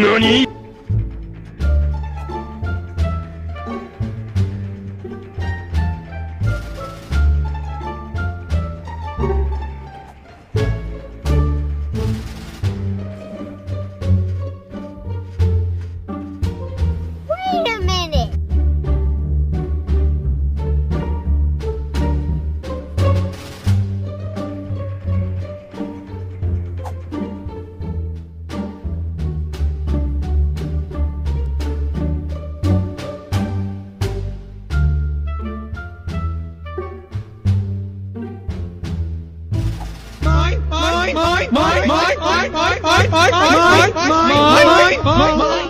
何？mới mới mới mới mới mới